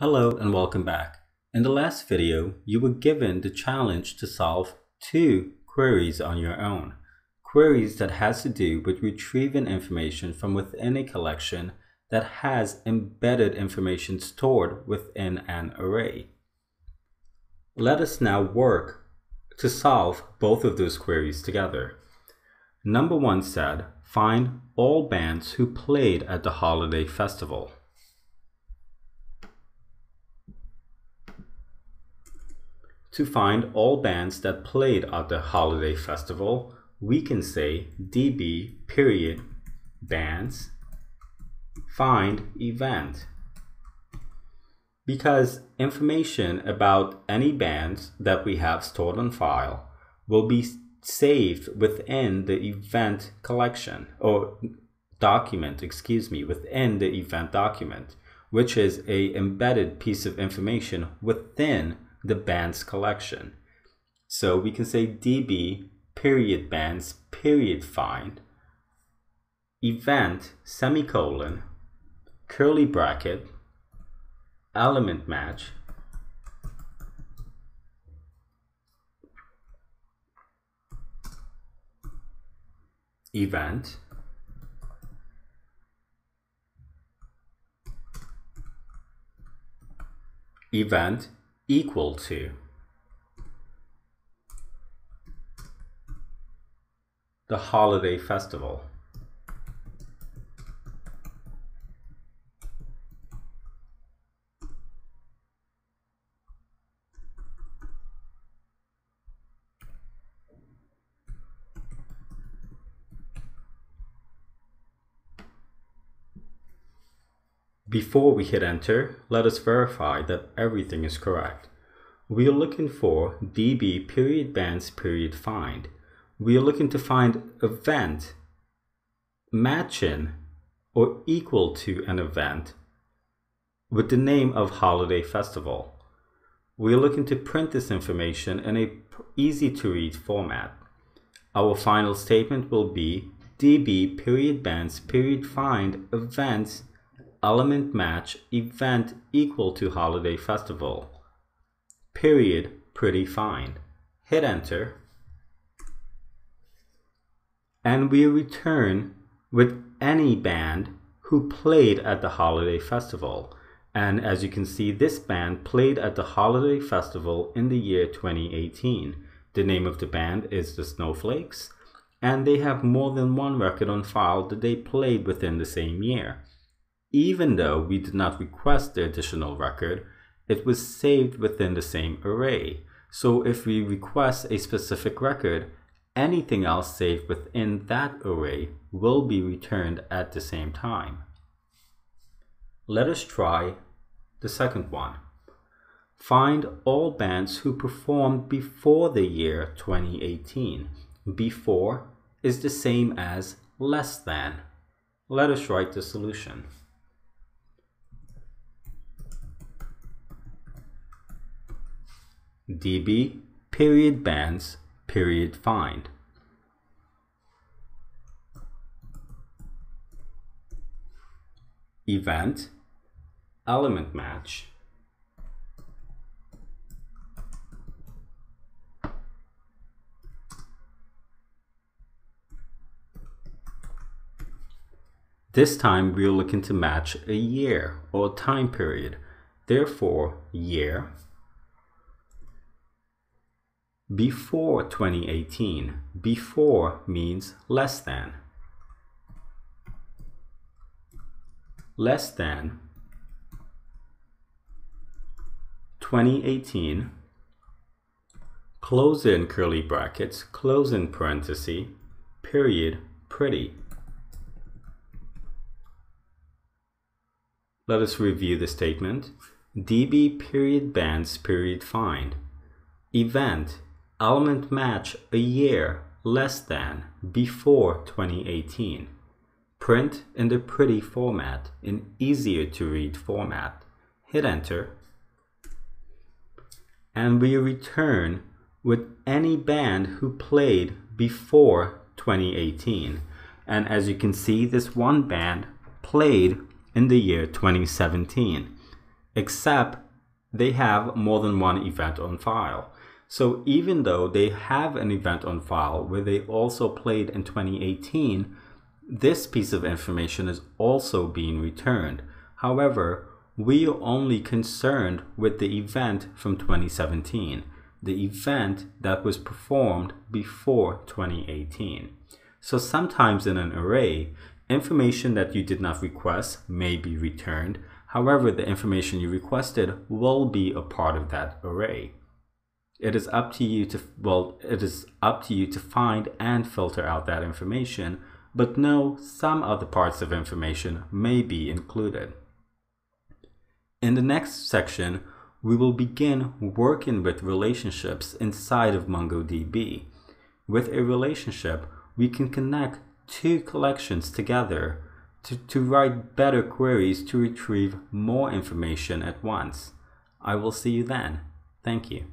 Hello and welcome back. In the last video, you were given the challenge to solve two queries on your own. Queries that has to do with retrieving information from within a collection that has embedded information stored within an array. Let us now work to solve both of those queries together. Number one said, find all bands who played at the holiday festival. To find all bands that played at the holiday festival, we can say db period bands find event. Because information about any bands that we have stored on file will be saved within the event collection or document, excuse me, within the event document, which is a embedded piece of information within the bands collection. So we can say db period bands period find event semicolon curly bracket element match event event equal to the holiday festival. Before we hit enter, let us verify that everything is correct. We are looking for db period bands period find. We are looking to find event matching or equal to an event with the name of holiday festival. We are looking to print this information in a easy to read format. Our final statement will be db period bands period find events element match event equal to holiday festival. Period pretty fine. Hit enter. And we return with any band who played at the holiday festival. And as you can see, this band played at the holiday festival in the year 2018. The name of the band is the Snowflakes, and they have more than one record on file that they played within the same year. Even though we did not request the additional record, it was saved within the same array. So if we request a specific record, anything else saved within that array will be returned at the same time. Let us try the second one. Find all bands who performed before the year 2018. Before is the same as less than. Let us write the solution. Db period bands period find. Event element match This time we're looking to match a year or time period. Therefore, year before 2018. Before means less than. Less than 2018 close in curly brackets, close in parenthesis, period, pretty. Let us review the statement. db period bands period find. Event element match a year less than before 2018. Print in the pretty format in easier to read format. Hit enter. And we return with any band who played before 2018. And as you can see, this one band played in the year 2017. except they have more than one event on file. So even though they have an event on file where they also played in 2018, this piece of information is also being returned. However, we are only concerned with the event from 2017, the event that was performed before 2018. So sometimes in an array, information that you did not request may be returned. However, the information you requested will be a part of that array. It is up to you to well, it is up to you to find and filter out that information, but know some other parts of information may be included. In the next section, we will begin working with relationships inside of MongoDB. With a relationship, we can connect two collections together to, to write better queries to retrieve more information at once. I will see you then. Thank you.